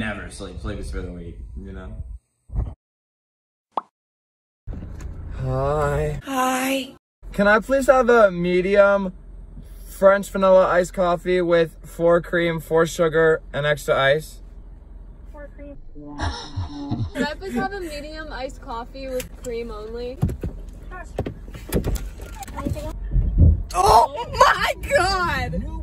never sleep. Sleep is for the weak, you know? Hi. Hi. Can I please have a medium French vanilla iced coffee with four cream, four sugar, and extra ice? Four cream. Can I please have a medium iced coffee with cream only? Oh my god!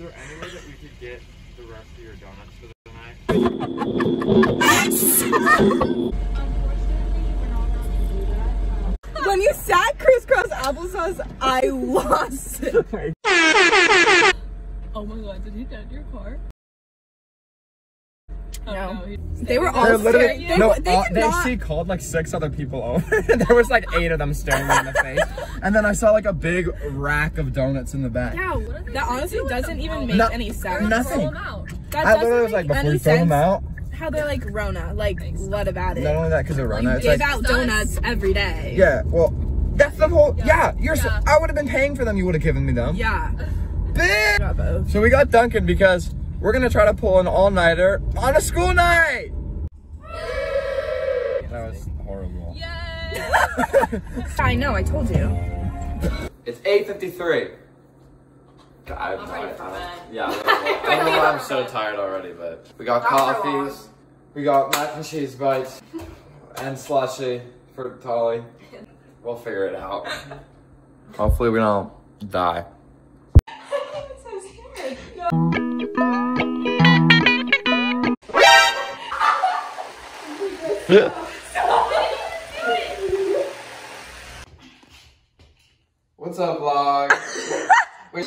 There any way that we could get the rest of your donuts for the night? When you sat crisscross applesauce, I lost it. Oh my god, did he dent your car? Oh, No. he- They were all They're literally staring. They, no. they all- did they not. she called like six other people over. there was like eight of them staring me in the face, and then I saw like a big rack of donuts in the back. Yeah, that honestly doesn't even make No- any sense. Nothing. out. That I literally was like, before you throw them out. how they're like Rona. Like, what about it? Not only that, because they're Rona. It's Give like, out donuts every day. yeah. Well, that's the whole. Yeah, you're. So, I would have been paying for them. You would have given me them. Yeah. Bitch! So we got Dunkin' because we're gonna try to pull an all-nighter on a school night. That was horrible. I know, I told you. It's 8.53. God, I'm ready tired. Yeah, I don't know why- I don't know why I'm so tired already, but we got coffees, we got mac and cheese bites, and slushy for Tolly. We'll figure it out. Hopefully we don't die. What's up, vlog? Wait,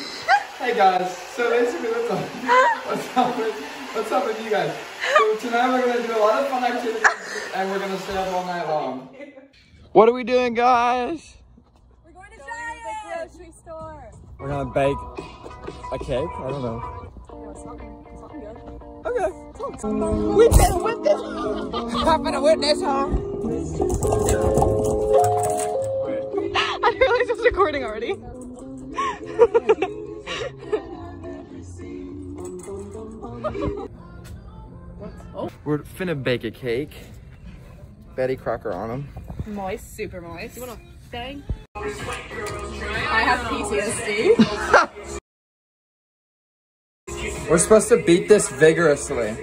hey guys. So basically, what's up? What's up with What's up with you guys? So tonight we're gonna do a lot of fun activities, and we're gonna stay up all night long. What are we doing, guys? We're going to the grocery store. We're gonna bake a cake. I don't know. Yeah, something, something good. Okay. We did with this. I'm gonna win this, huh? I didn't realize it was recording already. We're finna bake a cake. Betty Crocker on them. Moist, super moist. You wanna bang? I have PTSD. We're supposed to beat this vigorously.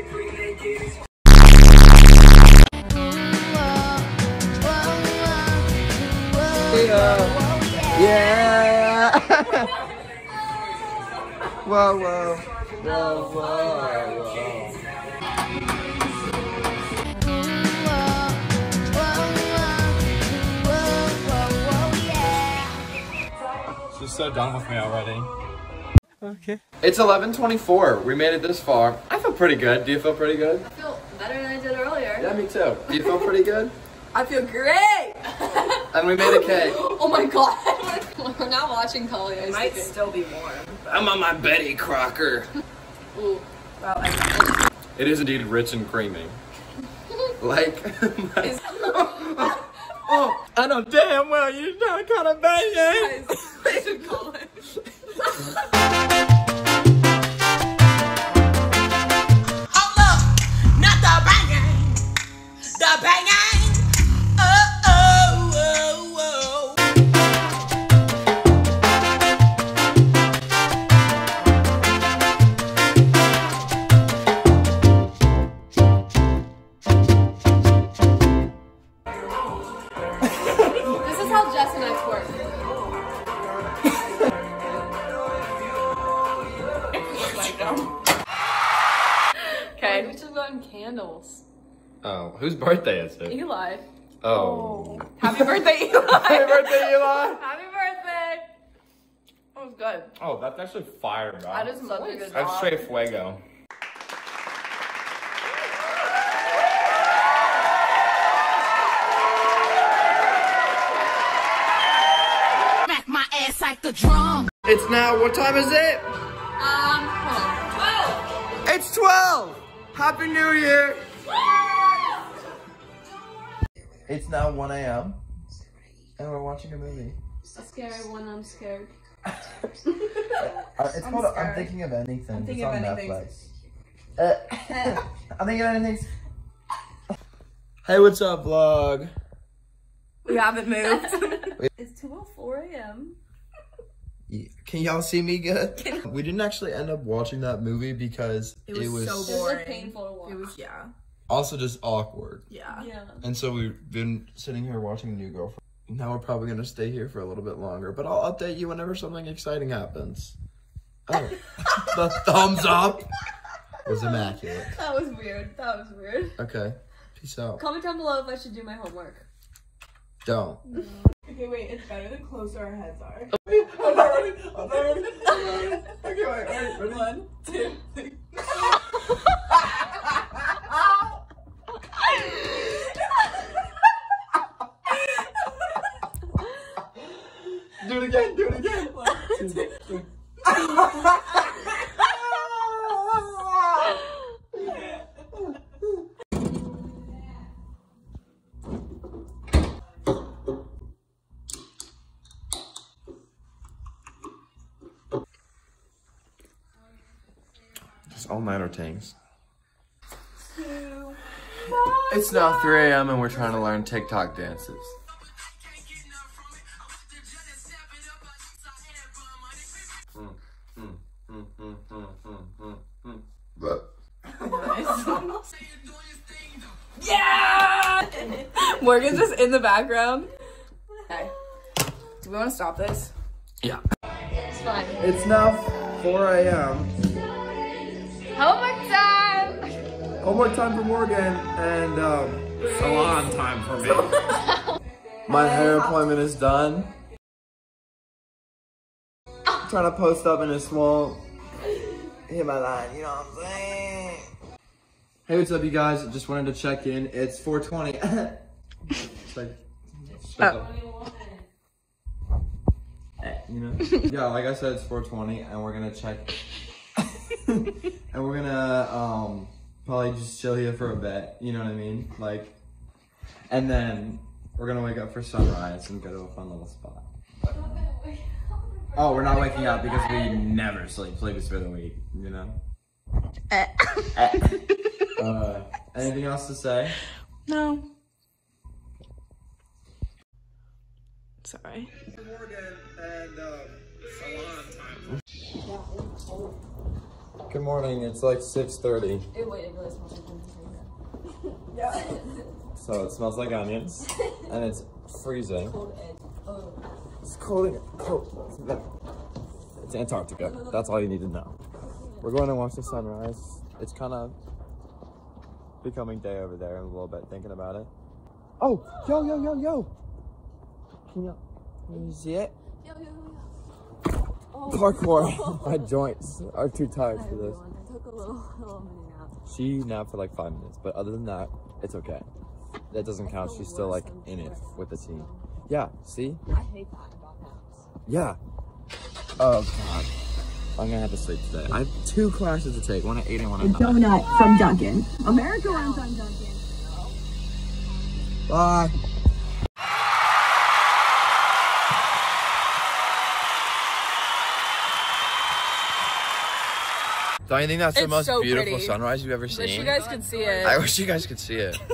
Yeah. whoa, whoa. Whoa, whoa, whoa. She's so done with me already. Okay. It's 11:24. We made it this far. I feel pretty good. Do you feel pretty good? I feel better than I did earlier. Yeah, me too. Do you feel pretty good? I feel great. And we made a cake. Oh my god. We're not watching Polly Ice Might Skating. still be warm. I'm on my Betty Crocker. Ooh. Well, I It is indeed rich and creamy. Like, oh, I know damn well you're not kind of banging. I whose birthday is it? Eli. Oh. Happy birthday, Eli. Happy birthday, Eli. Happy birthday. That was good. Oh, that's actually fire, bro. I just love a good That's dog. straight fuego. Smack my ass like the drum. It's now, what time is it? Um, hold on. It's 12! Happy New Year! It's now 1 a.m. and we're watching a movie. A scary one, I'm scared. Uh, it's I'm called I'm. Thinking of Ending Things. I'm Thinking it's of Anything. Netflix. Uh, I'm thinking of anything. Hey, what's up, vlog? We haven't moved. It's 2.04 a.m. Can y'all see me good? we didn't actually end up watching that movie because It was so It was Boring. like painful to watch. it was yeah. Also just awkward. Yeah. yeah. And so we've been sitting here watching New Girlfriend. Now we're probably gonna stay here for a little bit longer, but I'll update you whenever something exciting happens. Oh, the thumbs up was immaculate. That was weird. That was weird. Okay, peace out. Comment down below if I should do my homework. Don't. Okay, wait. It's better the closer our heads are. I'm not ready. I'm not ready. I'm not ready. Okay, wait, wait, ready? One, two, three. Do it again. Do it again. Just all nighter things. It's now 3 a.m. and we're trying to learn TikTok dances. But Yeah! Morgan's just in the background. Hey, do we want to stop this? yeah. It's fine. It's now 4 a.m. Homework time! Homework time for Morgan and um, salon time for me. My hair appointment is done. I'm trying to post up in a small. Hit my line, you know what I'm saying? Hey, what's up, you guys? Just wanted to check in. It's 420. it's like, shut up. Eh, You know? yeah, like I said, it's 420, and we're gonna check. and we're gonna um probably just chill here for a bit. You know what I mean? Like, and then we're gonna wake up for sunrise and go to a fun little spot. Oh, we're not waking up because we never sleep. Sleep is for the weak. You know. uh, anything else to say? No. Sorry. Good morning. It's like 6:30, It, wait, it really smells like onions so it smells like onions, and it's freezing. Cold egg. Oh. It's cold. cold. It's Antarctica. That's all you need to know. We're going to watch the sunrise. It's kind of becoming day over there a little bit thinking about it. Oh, yo, yo, yo, yo. Can you, can you see it? Yo, yo, yo, yo. Parkour. My joints are too tired for this. I took a little, little nap. She napped for like five minutes, but other than that, it's okay. That doesn't count. She's still like in it with the team. Yeah, see? I hate that about naps. Yeah. Oh god. I'm gonna have to sleep today. I have two classes to take, one at 8 and one at 9. donut from Dunkin'. America runs on Dunkin'. Bye. Don't you think that's the most so beautiful pretty. sunrise you've ever seen? Wish you guys could see it. I wish you guys could see it.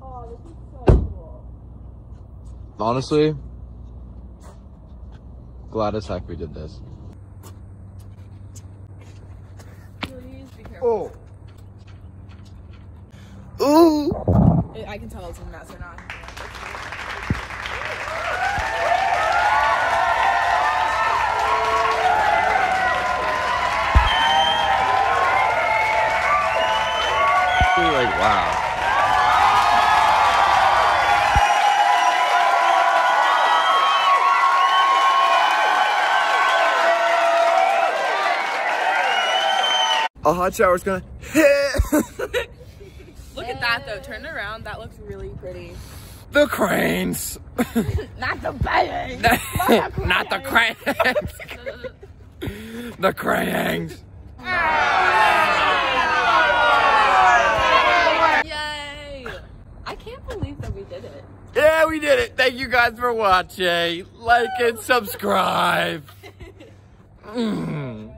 Oh, Honestly, glad as heck we did this. Please be careful. Oh. Ooh. I can tell it's a mess or not. Like wow. A hot shower's gonna hit Look at that though. Turn around. That looks really pretty. the cranes. Not the bang. Not the cranes. the cranes. Yay! I can't believe that we did it. Yeah, we did it. Thank you guys for watching. Like and subscribe. Mm.